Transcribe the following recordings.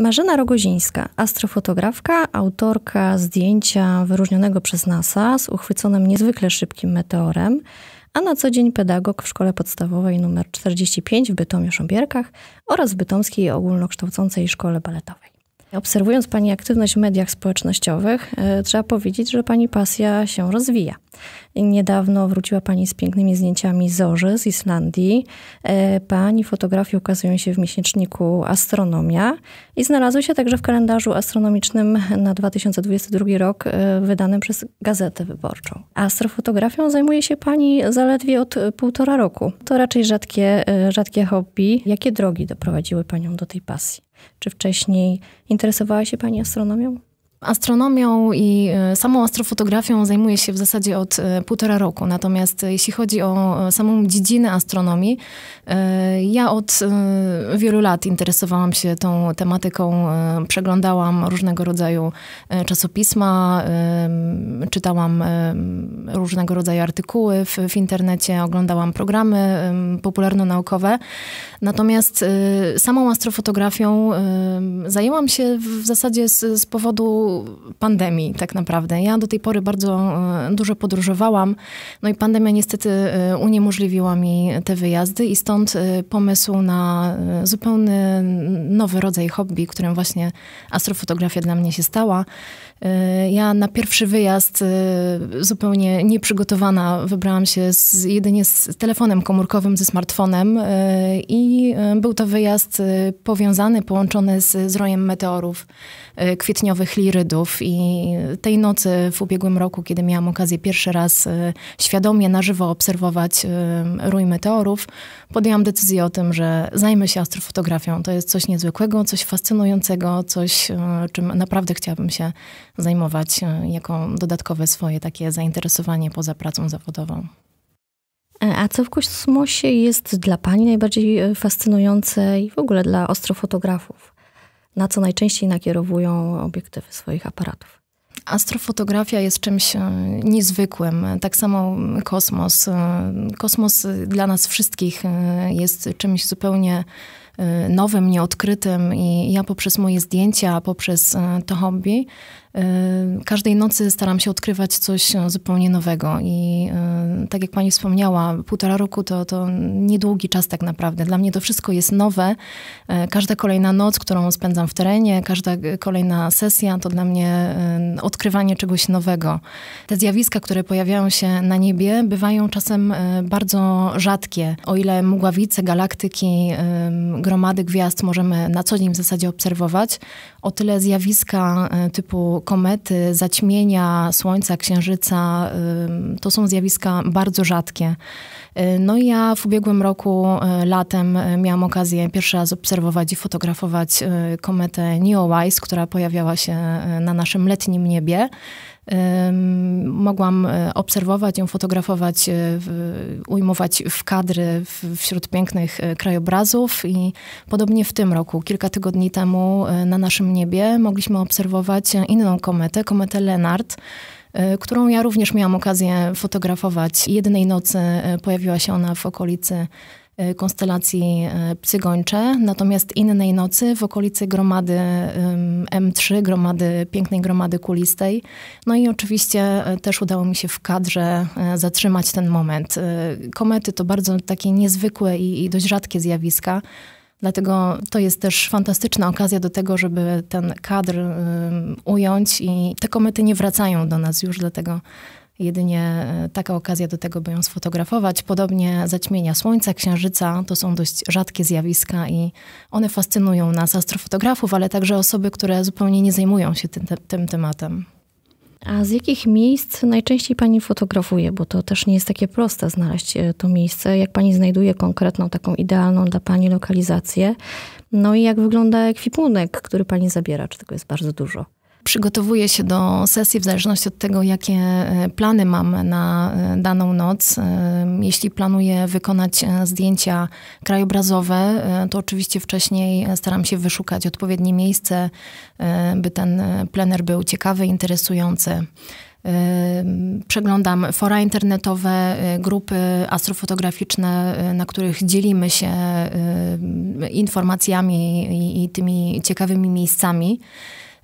Marzena Rogozińska, astrofotografka, autorka zdjęcia wyróżnionego przez NASA z uchwyconym niezwykle szybkim meteorem, a na co dzień pedagog w szkole podstawowej nr 45 w Bytomiu-Szombierkach oraz w Bytomskiej Ogólnokształcącej Szkole Baletowej. Obserwując Pani aktywność w mediach społecznościowych, e, trzeba powiedzieć, że Pani pasja się rozwija. Niedawno wróciła Pani z pięknymi zdjęciami zorzy z Islandii. E, pani fotografie ukazują się w miesięczniku Astronomia i znalazły się także w kalendarzu astronomicznym na 2022 rok e, wydanym przez Gazetę Wyborczą. Astrofotografią zajmuje się Pani zaledwie od półtora roku. To raczej rzadkie, rzadkie hobby. Jakie drogi doprowadziły Panią do tej pasji? Czy wcześniej interesowała się Pani astronomią? Astronomią i e, samą astrofotografią zajmuję się w zasadzie od e, półtora roku. Natomiast e, jeśli chodzi o samą dziedzinę astronomii, ja od wielu lat interesowałam się tą tematyką. Przeglądałam różnego rodzaju czasopisma, czytałam różnego rodzaju artykuły w, w internecie, oglądałam programy popularno-naukowe. Natomiast samą astrofotografią zajęłam się w zasadzie z, z powodu pandemii tak naprawdę. Ja do tej pory bardzo e, dużo podróżowałam, no i pandemia niestety e, uniemożliwiła mi te wyjazdy i stąd e, pomysł na zupełny nowy rodzaj hobby, którym właśnie astrofotografia dla mnie się stała. Ja na pierwszy wyjazd zupełnie nieprzygotowana wybrałam się z, jedynie z telefonem komórkowym, ze smartfonem i był to wyjazd powiązany, połączony z, z rojem meteorów kwietniowych lirydów i tej nocy w ubiegłym roku, kiedy miałam okazję pierwszy raz świadomie na żywo obserwować rój meteorów, podjęłam decyzję o tym, że zajmę się astrofotografią. To jest coś niezwykłego, coś fascynującego, coś czym naprawdę chciałabym się zajmować e, jako dodatkowe swoje takie zainteresowanie poza pracą zawodową. E, a co w kosmosie jest dla Pani najbardziej e, fascynujące i w ogóle dla astrofotografów? Na co najczęściej nakierowują obiektywy swoich aparatów? Astrofotografia jest czymś niezwykłym. Tak samo kosmos. Kosmos dla nas wszystkich jest czymś zupełnie nowym, nieodkrytym i ja poprzez moje zdjęcia, poprzez to hobby Y, każdej nocy staram się odkrywać coś zupełnie nowego i y, tak jak pani wspomniała, półtora roku to, to niedługi czas tak naprawdę. Dla mnie to wszystko jest nowe. Każda kolejna noc, którą spędzam w terenie, każda kolejna sesja to dla mnie y, odkrywanie czegoś nowego. Te zjawiska, które pojawiają się na niebie, bywają czasem bardzo rzadkie. O ile mgławice, galaktyki, gromady gwiazd możemy na co dzień w zasadzie obserwować, o tyle zjawiska typu komety, zaćmienia Słońca, Księżyca to są zjawiska bardzo rzadkie. Y, no i ja w ubiegłym roku latem miałam okazję pierwszy raz obserwować i fotografować kometę Neowise, która pojawiała się na naszym letnim niebie. Mogłam obserwować ją, fotografować, ujmować w kadry wśród pięknych krajobrazów i podobnie w tym roku, kilka tygodni temu na naszym niebie mogliśmy obserwować inną kometę, kometę Lenart, E, którą ja również miałam okazję fotografować. Jednej nocy e, pojawiła się ona w okolicy e, konstelacji Psygończe, natomiast innej nocy w okolicy gromady M3, gromady, pięknej gromady kulistej. No i oczywiście też udało mi się w kadrze zatrzymać ten moment. Komety to bardzo takie niezwykłe i, i dość rzadkie zjawiska. Dlatego to jest też fantastyczna okazja do tego, żeby ten kadr ująć i te komety nie wracają do nas już, dlatego jedynie e, taka okazja do tego, by ją sfotografować. Podobnie zaćmienia Słońca, Księżyca to są dość rzadkie zjawiska i one fascynują nas, astrofotografów, ale także osoby, które zupełnie nie zajmują się tym, tym tematem. A z jakich miejsc najczęściej pani fotografuje? Bo to też nie jest takie proste znaleźć e, to miejsce. Jak pani znajduje konkretną, taką idealną dla pani lokalizację? No i jak wygląda ekwipunek, który pani zabiera? Czy tego jest bardzo dużo? Przygotowuję się do sesji w zależności od tego, jakie e, plany mam na e, daną noc. E, jeśli planuję wykonać zdjęcia krajobrazowe, to oczywiście wcześniej staram się wyszukać odpowiednie miejsce, by ten plener był ciekawy, interesujący. Przeglądam fora internetowe, grupy astrofotograficzne, na których dzielimy się informacjami i, i tymi ciekawymi miejscami.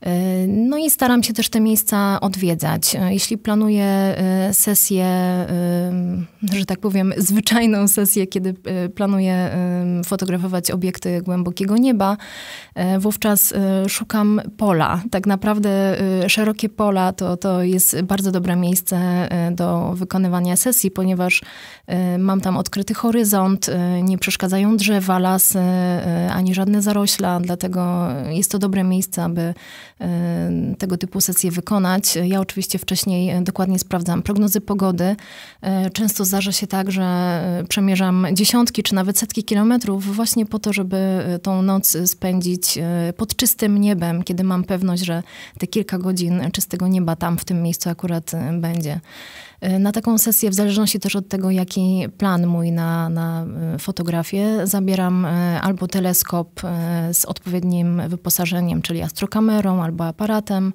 E, no i staram się też te miejsca odwiedzać. E, jeśli planuję e, sesję, że tak powiem, zwyczajną sesję, kiedy planuję fotografować obiekty głębokiego nieba, wówczas szukam pola. Tak naprawdę szerokie pola to, to jest bardzo dobre miejsce do wykonywania sesji, ponieważ mam tam odkryty horyzont, nie przeszkadzają drzewa, lasy, ani żadne zarośla, dlatego jest to dobre miejsce, aby tego typu sesje wykonać. Ja oczywiście wcześniej dokładnie sprawdzam prognozy pogody. Y, często zdarza się tak, że przemierzam dziesiątki czy nawet setki kilometrów właśnie po to, żeby tą noc spędzić y, pod czystym niebem, kiedy mam pewność, że te kilka godzin czystego nieba tam w tym miejscu akurat będzie. Na taką sesję, w zależności też od tego, jaki plan mój na, na fotografię, zabieram albo teleskop z odpowiednim wyposażeniem, czyli astrokamerą, albo aparatem.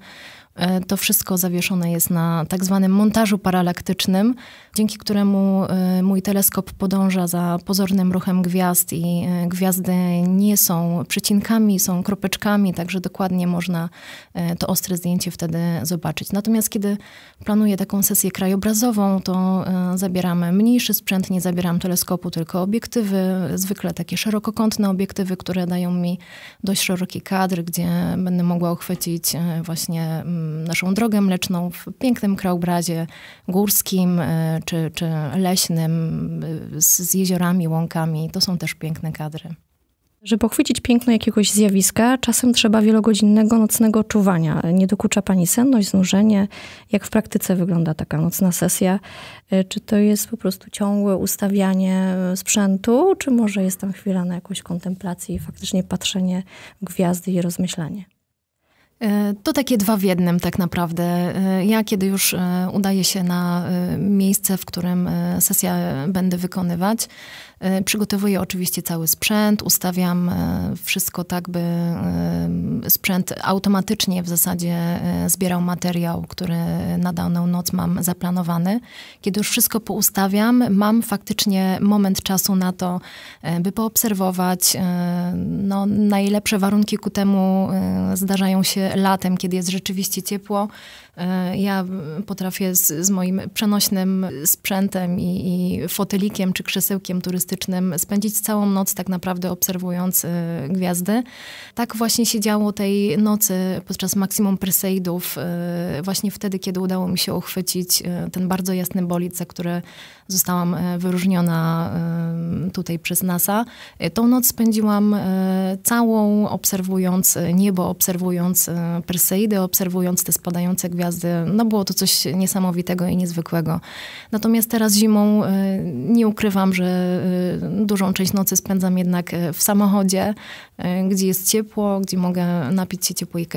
E, to wszystko zawieszone jest na tak zwanym montażu paralaktycznym, dzięki któremu e, mój teleskop podąża za pozornym ruchem gwiazd i e, gwiazdy nie są przecinkami, są kropeczkami, także dokładnie można to ostre zdjęcie wtedy zobaczyć. Natomiast kiedy planuję taką sesję krajobrazową, to zabieramy mniejszy sprzęt, nie zabieram teleskopu, tylko obiektywy, zwykle takie szerokokątne obiektywy, które dają mi dość szeroki kadr, gdzie będę mogła uchwycić właśnie mm, naszą drogę mleczną w pięknym krajobrazie górskim e, czy, czy leśnym e, z, z jeziorami, łąkami. To są też piękne kadry. Żeby pochwycić piękno jakiegoś zjawiska, czasem trzeba wielogodzinnego nocnego czuwania. Nie dokucza pani senność, znużenie? Jak w praktyce wygląda taka nocna sesja? E, czy to jest po prostu ciągłe ustawianie sprzętu, czy może jest tam chwila na jakąś kontemplację i faktycznie patrzenie gwiazdy i rozmyślanie? E, to takie dwa w jednym tak naprawdę. E, ja kiedy już e, udaję się na miejsce, w którym sesja będę wykonywać, przygotowuję oczywiście cały sprzęt, ustawiam wszystko tak, by sprzęt automatycznie w zasadzie zbierał materiał, który na daną noc mam zaplanowany. Kiedy już wszystko poustawiam, mam faktycznie moment czasu na to, by poobserwować. No, najlepsze warunki ku temu zdarzają się latem, kiedy jest rzeczywiście ciepło. Ja potrafię z, z moim przenośnym sprzętem i, i fotelikiem czy krzesełkiem turystycznym spędzić całą noc tak naprawdę obserwując y, gwiazdy. Tak właśnie się działo tej nocy podczas maksimum Perseidów, y, właśnie wtedy, kiedy udało mi się uchwycić ten bardzo jasny bolid, za który zostałam wyróżniona tutaj przez NASA. Tą noc spędziłam całą obserwując niebo, obserwując Perseidy, obserwując te spadające gwiazdy. No było to coś niesamowitego i niezwykłego. Natomiast teraz zimą nie ukrywam, że dużą część nocy spędzam jednak e, w samochodzie, e, gdzie jest ciepło, gdzie mogę napić się ciepłej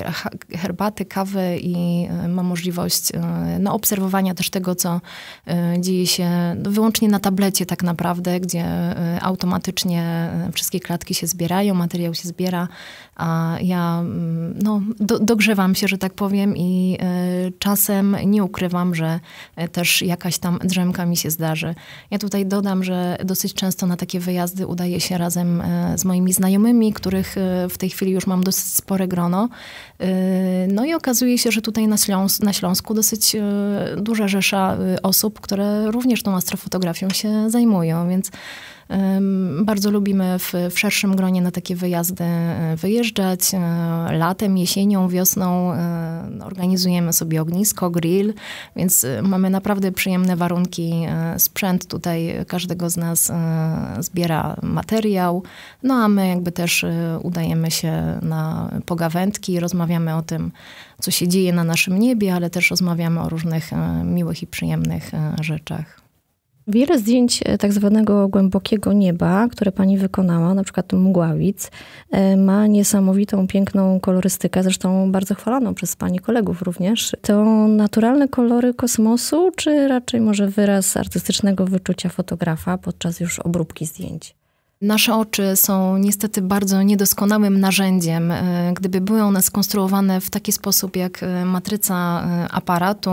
herbaty, kawy i e, mam możliwość no, obserwowania też tego, co dzieje się wyłącznie na tablecie tak naprawdę, gdzie automatycznie wszystkie klatki się zbierają, materiał się zbiera, a ja mm, no, do, dogrzewam się, że tak powiem i czasem nie ukrywam, że też jakaś tam drzemka mi się zdarzy. Ja tutaj dodam, że dosyć często na takie wyjazdy udaje się razem e, z moimi znajomymi, których e, w tej chwili już mam dosyć spore grono. E, no i okazuje się, że tutaj na, Śląs na Śląsku dosyć duża rzesza osób, które również tą astrofotografią się zajmują, więc bardzo lubimy w, w, szerszym gronie na takie wyjazdy e, wyjeżdżać. E, latem, jesienią, wiosną e, organizujemy sobie ognisko, grill, więc mamy naprawdę przyjemne warunki. Sprzęt tutaj każdego z nas zbiera materiał, no a my jakby też udajemy się na pogawędki, rozmawiamy o tym, co się dzieje na naszym niebie, ale też rozmawiamy o różnych miłych i przyjemnych rzeczach. Wiele zdjęć e, tak zwanego głębokiego nieba, które pani wykonała, na przykład mgławic, e, ma niesamowitą, piękną kolorystykę, zresztą bardzo chwaloną przez pani kolegów również. To naturalne kolory kosmosu, czy raczej może wyraz artystycznego wyczucia fotografa podczas już obróbki zdjęć? Nasze oczy są niestety bardzo niedoskonałym narzędziem. E, gdyby były one skonstruowane w taki sposób jak e, matryca e, aparatu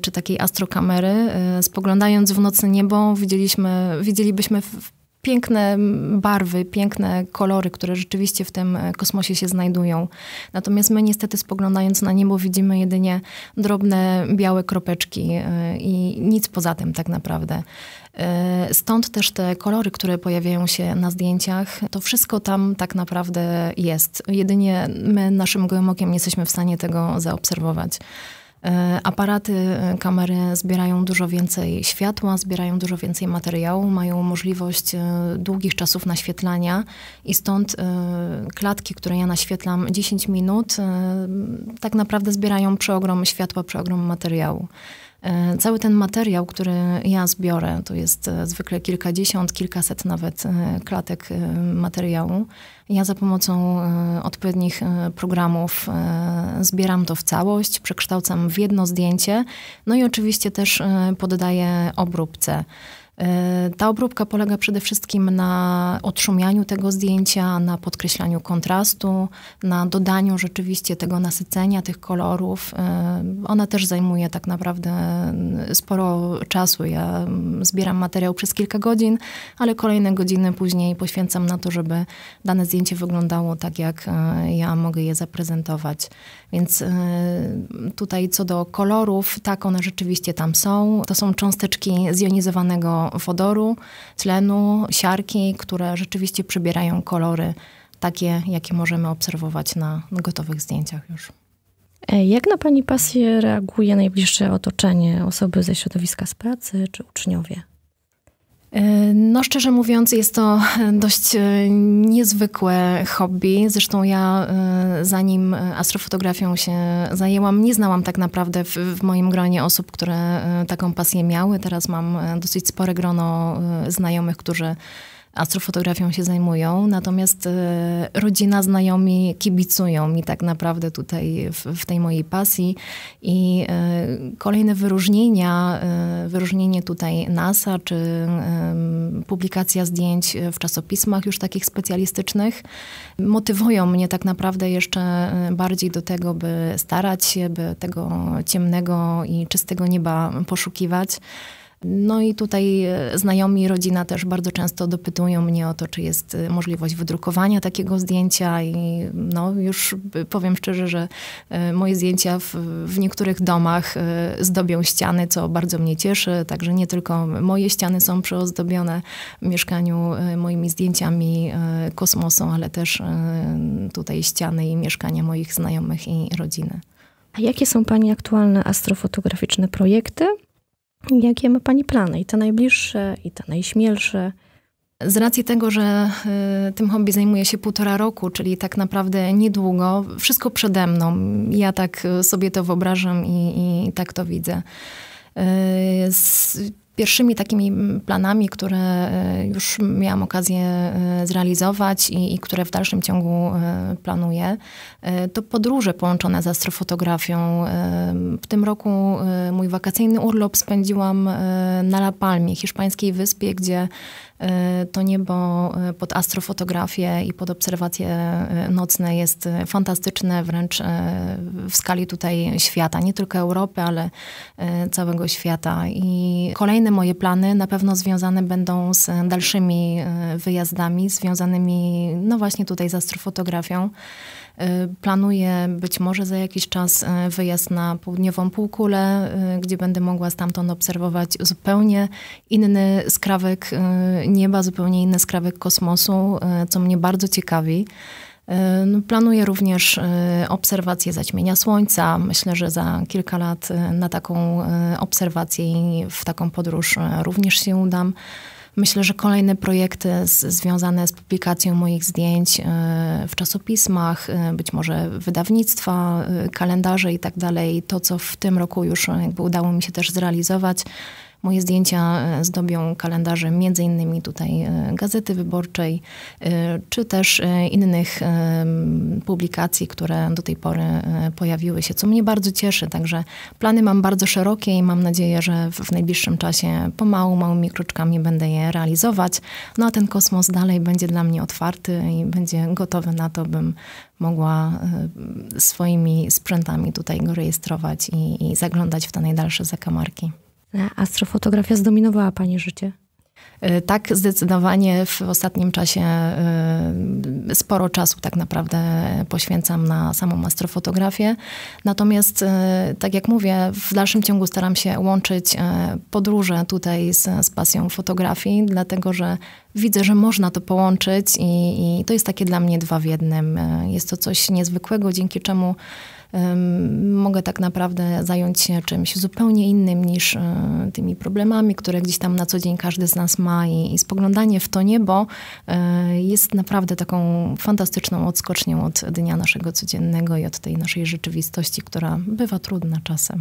czy takiej astrokamery, spoglądając w nocne niebo, widzieliśmy, widzielibyśmy piękne barwy, piękne kolory, które rzeczywiście w tym kosmosie się znajdują. Natomiast my niestety spoglądając na niebo widzimy jedynie drobne białe kropeczki i nic poza tym tak naprawdę. E, stąd też te kolory, które pojawiają się na zdjęciach, to wszystko tam tak naprawdę jest. Jedynie my naszym gołym okiem nie jesteśmy w stanie tego zaobserwować. E, aparaty, e, kamery zbierają dużo więcej światła, zbierają dużo więcej materiału, mają możliwość długich czasów naświetlania i stąd klatki, które ja naświetlam 10 minut, tak naprawdę zbierają przeogrom światła, przeogrom materiału. E, cały ten materiał, który ja zbiorę, to jest e, zwykle kilkadziesiąt, kilkaset nawet e, klatek materiału. Ja za pomocą odpowiednich programów zbieram to w całość, przekształcam w jedno zdjęcie, no i oczywiście też poddaję obróbce. E, ta obróbka polega przede wszystkim na odszumianiu tego zdjęcia, na podkreślaniu kontrastu, na dodaniu rzeczywiście tego nasycenia, tych kolorów. E, ona też zajmuje tak naprawdę sporo czasu. Ja zbieram materiał przez kilka godzin, ale kolejne godziny później poświęcam na to, żeby dane zdjęcie wyglądało tak, jak e, ja mogę je zaprezentować. Więc tutaj co do kolorów, tak one rzeczywiście tam są. To są cząsteczki zjonizowanego wodoru, tlenu, siarki, które rzeczywiście przybierają kolory takie, jakie możemy obserwować na gotowych zdjęciach już. E, jak na Pani pasję reaguje najbliższe otoczenie, osoby ze środowiska z pracy czy uczniowie? E, no, szczerze mówiąc, jest to dość e, niezwykłe hobby. Zresztą ja, e, zanim astrofotografią się zajęłam, nie znałam tak naprawdę w, w, moim gronie osób, które taką pasję miały. Teraz mam dosyć spore grono znajomych, którzy astrofotografią się zajmują, natomiast e, rodzina, znajomi kibicują mi tak naprawdę tutaj w, w tej mojej pasji i e, kolejne wyróżnienia, e, wyróżnienie tutaj NASA, czy publikacja zdjęć w czasopismach już takich specjalistycznych, motywują mnie tak naprawdę jeszcze bardziej do tego, by starać się, by tego ciemnego i czystego nieba poszukiwać. No i tutaj e, znajomi, rodzina też bardzo często dopytują mnie o to, czy jest e, możliwość wydrukowania takiego zdjęcia i no już powiem szczerze, że e, moje zdjęcia w, w niektórych domach zdobią ściany, co bardzo mnie cieszy, także nie tylko moje ściany są przyozdobione w mieszkaniu moimi zdjęciami kosmosu, ale też tutaj ściany i mieszkania moich znajomych i rodziny. A jakie są Pani aktualne astrofotograficzne projekty? Jakie ma Pani plany? I te najbliższe, i te najśmielsze? Z racji tego, że y, tym hobby zajmuję się półtora roku, czyli tak naprawdę niedługo, wszystko przede mną. Ja tak sobie to wyobrażam i, i tak to widzę. Y, Pierwszymi takimi planami, które e, już miałam okazję e, zrealizować i, i, które w dalszym ciągu e, planuję, to podróże połączone z astrofotografią. W tym roku mój wakacyjny urlop spędziłam na La Palmie, hiszpańskiej wyspie, gdzie to niebo pod astrofotografię i pod obserwacje nocne jest fantastyczne wręcz w skali tutaj świata, nie tylko Europy, ale całego świata. I kolejne moje plany na pewno związane będą z dalszymi wyjazdami, związanymi no właśnie tutaj z astrofotografią. Y, planuję być może za jakiś czas y, wyjazd na południową półkulę, gdzie będę mogła stamtąd obserwować zupełnie inny skrawek nieba, zupełnie inny skrawek kosmosu, co mnie bardzo ciekawi. No, planuję również obserwację zaćmienia Słońca. Myślę, że za kilka lat na taką obserwację i w taką podróż również się udam. Myślę, że kolejne projekty z, związane z publikacją moich zdjęć e, w czasopismach, e, być może wydawnictwa, e, kalendarze i tak dalej, to co w tym roku już jakby udało mi się też zrealizować, Moje zdjęcia e, zdobią kalendarze między innymi tutaj e, Gazety Wyborczej, czy też innych publikacji, które do tej pory pojawiły się, co mnie bardzo cieszy. Także plany mam bardzo szerokie i mam nadzieję, że w najbliższym czasie pomału, małymi kroczkami będę je realizować. No a ten kosmos dalej będzie dla mnie otwarty i będzie gotowy na to, bym mogła swoimi sprzętami tutaj go rejestrować i, i zaglądać w te najdalsze zakamarki. Astrofotografia zdominowała Pani życie? E, tak, zdecydowanie w ostatnim czasie e, sporo czasu tak naprawdę poświęcam na samą astrofotografię. Natomiast, e, tak jak mówię, w dalszym ciągu staram się łączyć podróże tutaj z, z pasją fotografii, dlatego że widzę, że można to połączyć i, i to jest takie dla mnie dwa w jednym. Jest to coś niezwykłego, dzięki czemu mogę tak naprawdę zająć się czymś zupełnie innym niż e, tymi problemami, które gdzieś tam na co dzień każdy z nas ma i, i spoglądanie w to niebo e, jest naprawdę taką fantastyczną odskocznią od dnia naszego codziennego i od tej naszej rzeczywistości, która bywa trudna czasem.